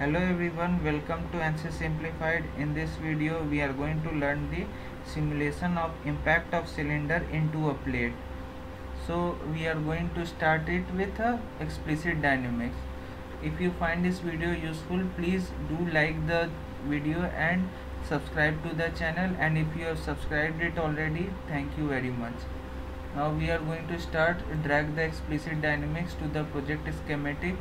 hello everyone welcome to ANSYS simplified. In this video we are going to learn the simulation of impact of cylinder into a plate. So we are going to start it with a explicit dynamics. If you find this video useful please do like the video and subscribe to the channel. And if you have subscribed it already thank you very much. Now we are going to start. Drag the explicit dynamics to the project schematic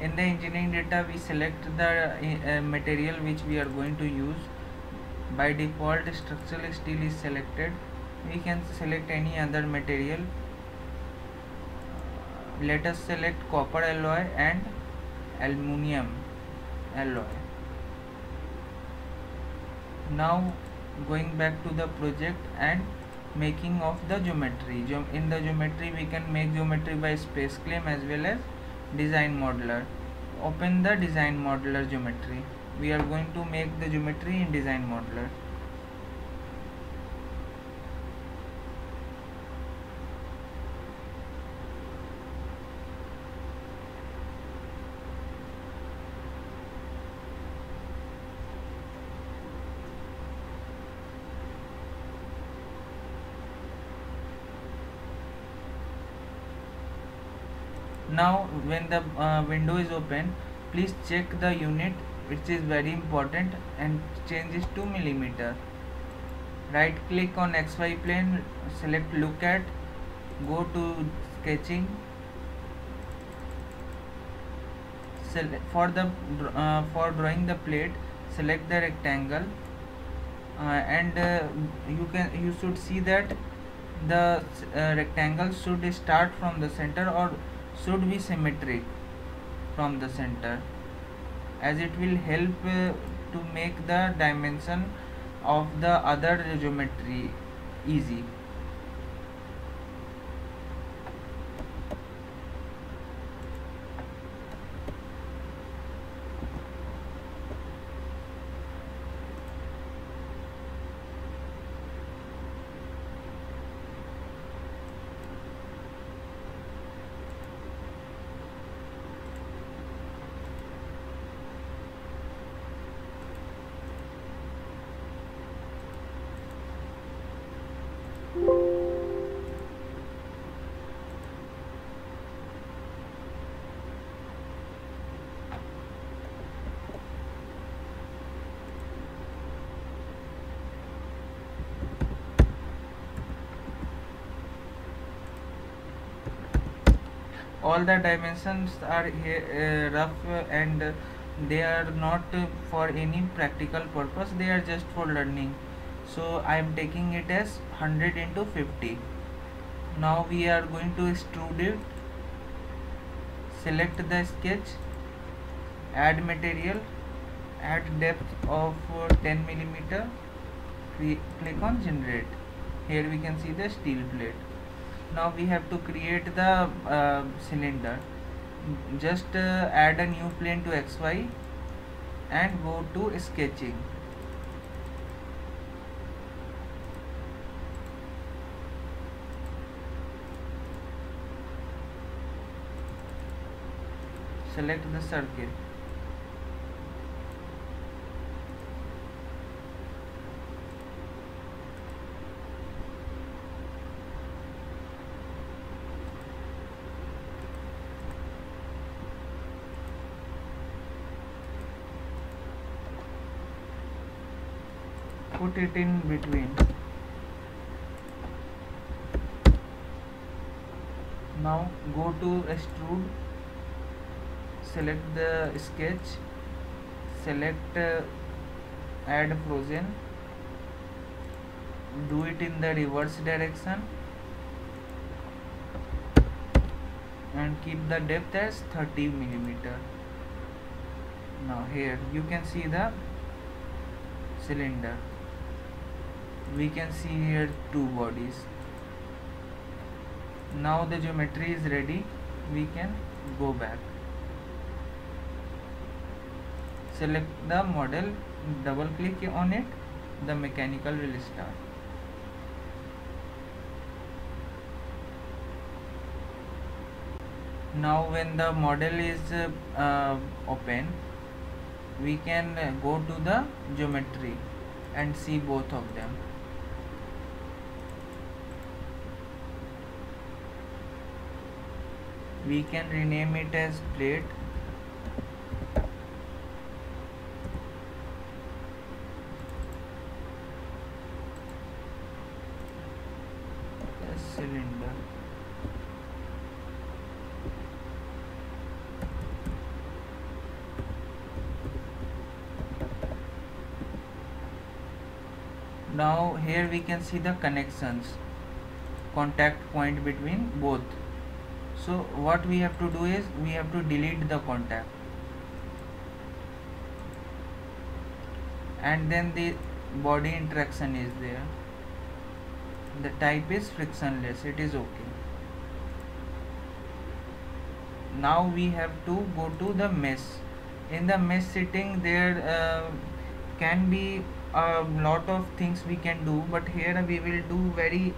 in the engineering data we select the uh, material which we are going to use. By default structural steel is selected. We can select any other material. Let us select copper alloy and aluminium alloy. Now going back to the project and making of the geometry. In the geometry we can make geometry by SpaceClaim as well as design modeler open the design modeler geometry. We are going to make the geometry in design modeler now when the uh, window is open please check the unit which is very important and change it to millimeter. Right click on xy plane select look at go to sketching. Select for the uh, for drawing the plate select the rectangle. Uh, and uh, you can you should see that the uh, rectangle should start from the center or should be symmetric from the center as it will help uh, to make the dimension of the other geometry easy all the dimensions are uh, rough and they are not for any practical purpose they are just for learning. So I am taking it as 100 into 50 now we are going to extrude it select the sketch add material add depth of 10 millimeter click on generate. Here we can see the steel plate now we have to create the uh, cylinder. Just uh, add a new plane to xy and go to sketching. Select the circle put it in between. Now go to extrude select the sketch select uh, add frozen do it in the reverse direction and keep the depth as 30 millimeter. Now here you can see the cylinder we can see here two bodies. Now the geometry is ready we can go back. Select the model double click on it the mechanical will start. Now when the model is uh, open we can go to the geometry and see both of them we can rename it as plate. Cylinder. Now here we can see the connections. Contact point between both so what we have to do is we have to delete the contact. And then the body interaction is there. The type is frictionless. It is okay. Now we have to go to the mesh. In the mesh setting there uh, can be a lot of things we can do. But here we will do very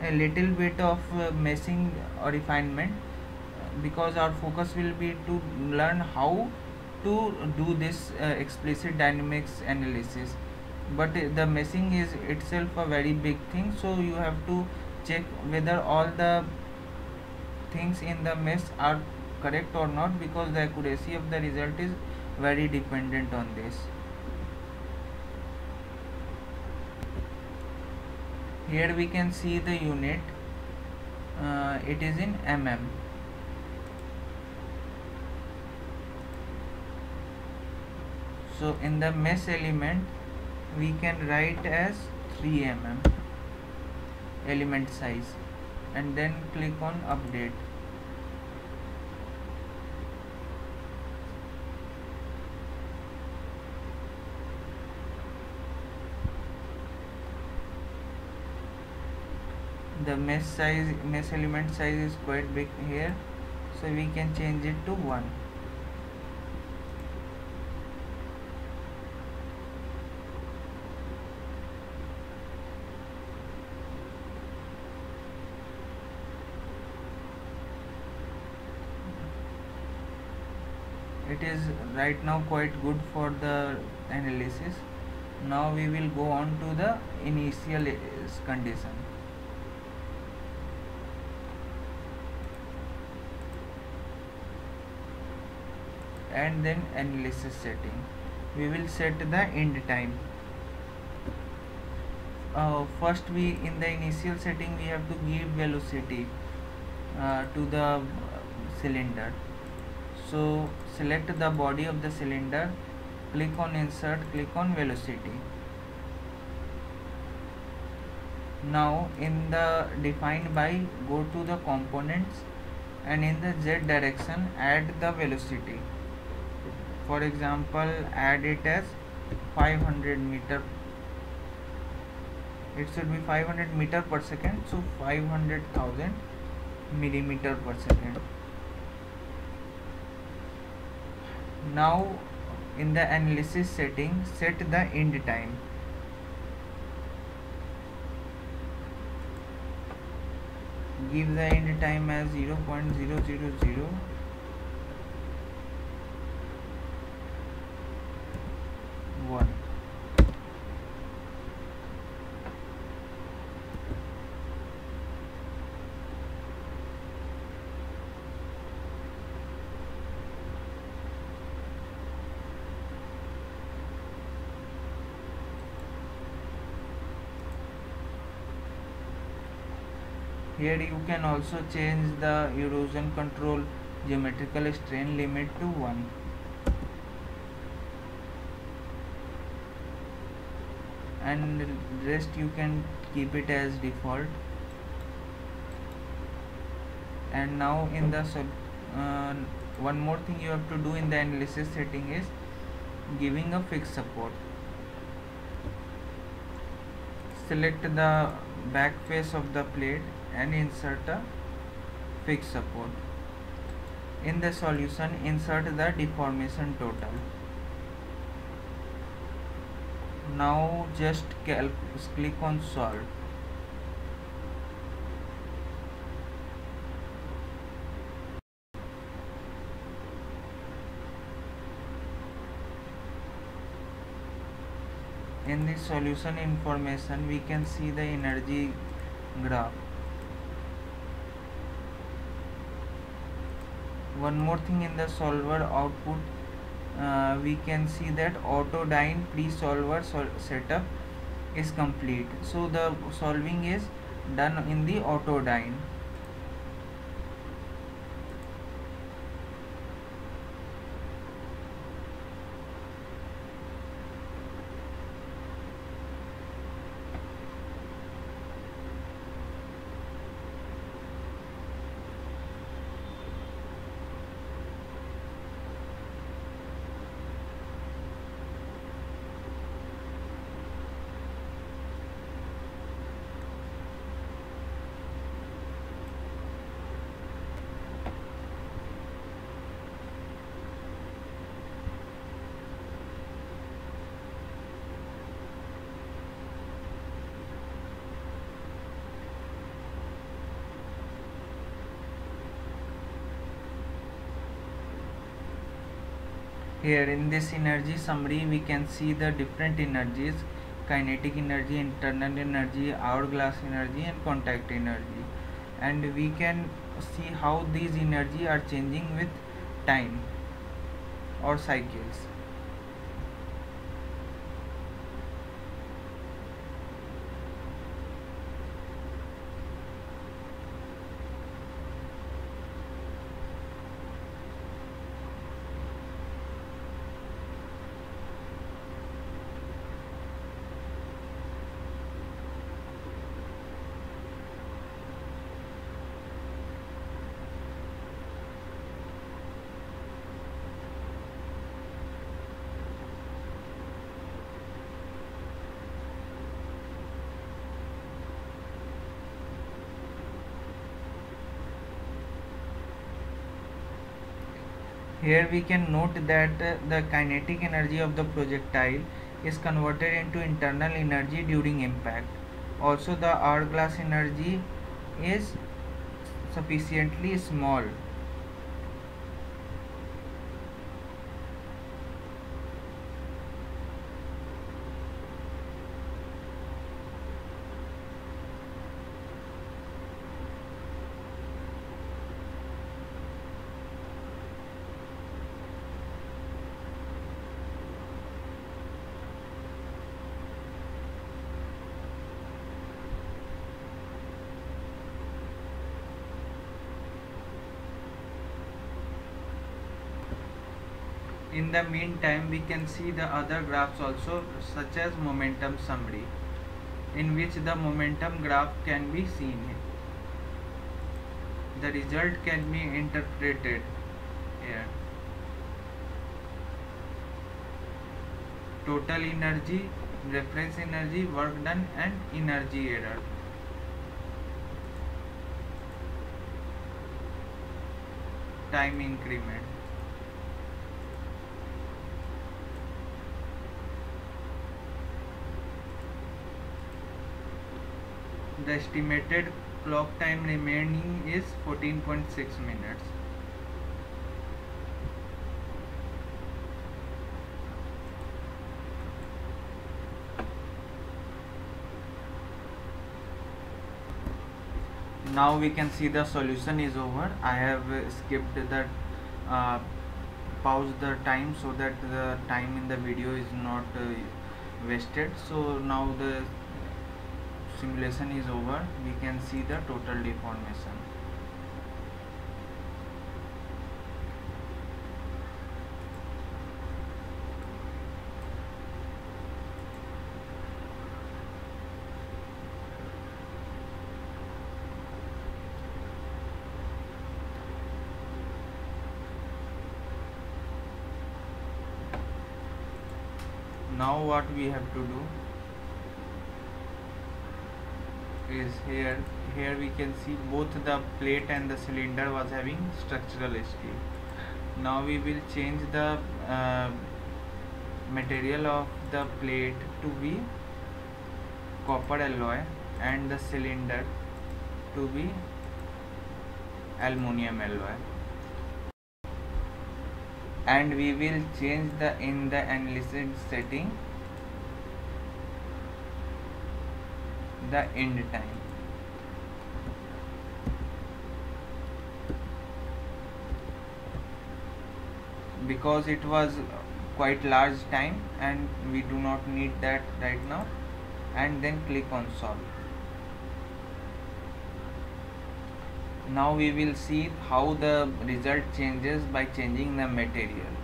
a little bit of uh, meshing or refinement because our focus will be to learn how to do this uh, explicit dynamics analysis. But the meshing is itself a very big thing so you have to check whether all the things in the mesh are correct or not because the accuracy of the result is very dependent on this. Here we can see the unit. Uh, it is in mm so in the mesh element we can write as 3 mm element size and then click on update. The mesh size mesh element size is quite big here so we can change it to 1 it is right now quite good for the analysis. Now we will go on to the initial condition. And then analysis setting. We will set the end time. Uh, first we in the initial setting we have to give velocity uh, to the cylinder so select the body of the cylinder click on insert click on velocity. Now in the defined by go to the components and in the z direction add the velocity. For example add it as 500 meter. It should be 500 meter per second so 500,000 millimeter per second now in the analysis setting set the end time. Give the end time as 0.000 one here you can also change the erosion control geometrical strain limit to 1 and rest you can keep it as default. And now in the uh, one more thing you have to do in the analysis setting is giving a fixed support. Select the back face of the plate and insert a fixed support. In the solution, insert the deformation total. Now just click on solve. in this solution information we can see the energy graph one more thing in the solver output uh, we can see that AUTODYN pre-solver sol setup is complete. So the solving is done in the AUTODYN here. In this energy summary we can see the different energies kinetic energy internal energy hourglass energy and contact energy. And we can see how these energy are changing with time or cycles Here we can note that uh, the kinetic energy of the projectile is converted into internal energy during impact. Also the hourglass energy is sufficiently small in the meantime we can see the other graphs also such as momentum summary in which the momentum graph can be seen. The result can be interpreted here. Total energy reference energy work done and energy error. Time increment the estimated clock time remaining is 14.6 minutes. Now we can see the solution is over. I have skipped the uh, pause the time so that the time in the video is not uh, wasted. So now the simulation is over we can see the total deformation. Now what we have to do is here. Here we can see both the plate and the cylinder was having structural steel now we will change the uh, material of the plate to be copper alloy and the cylinder to be aluminum alloy. And we will change the in the analysis setting the end time. Because it was quite large time and we do not need that right now. And then click on solve. Now we will see how the result changes by changing the material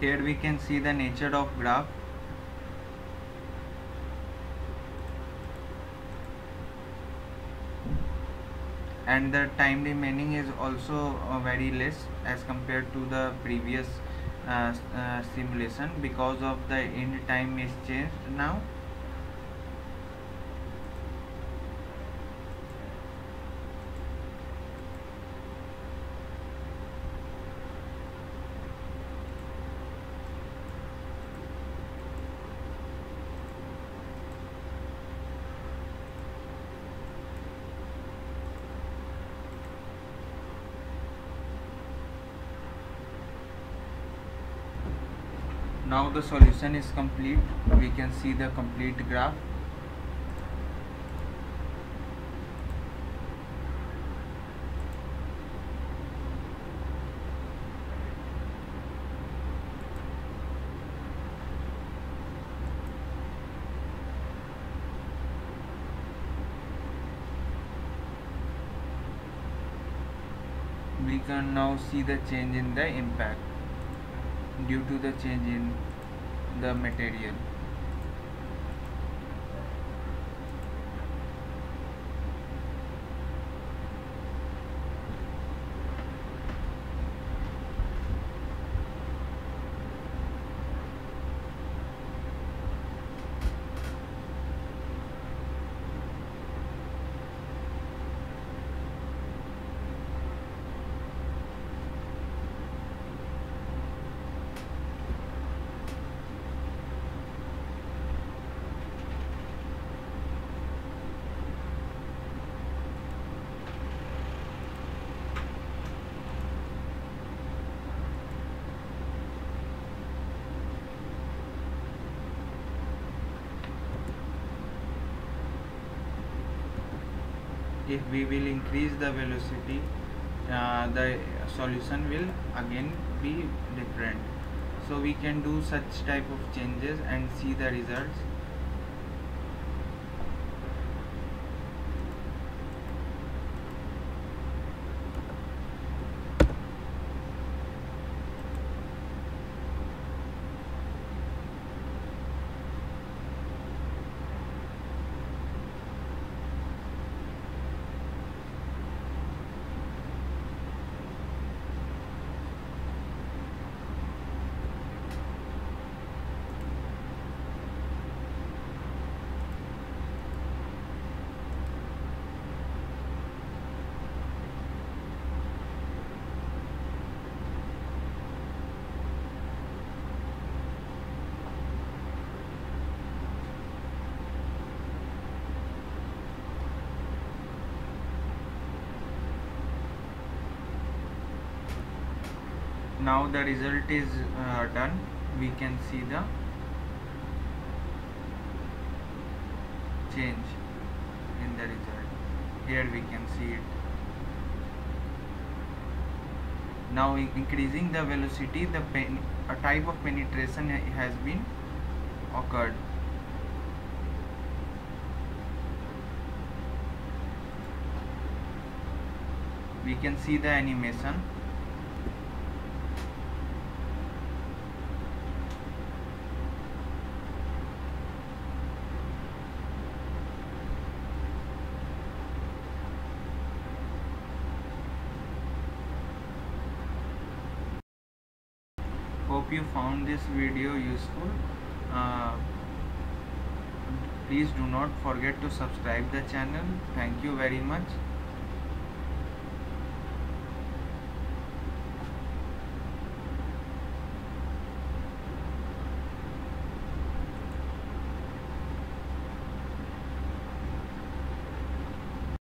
here we can see the nature of graph. And the time remaining is also uh, very less as compared to the previous uh, uh, simulation because of the end time is changed now now the solution is complete. We can see the complete graph. We can now see the change in the impact due to the change in the material if we will increase the velocity uh, the solution will again be different. So we can do such type of changes and see the results now the result is uh, done. We can see the change in the result. Here we can see it. Now increasing the velocity the pen a type of penetration has been occurred. We can see the animation hope you found this video useful. Uh, please do not forget to subscribe the channel. Thank you very much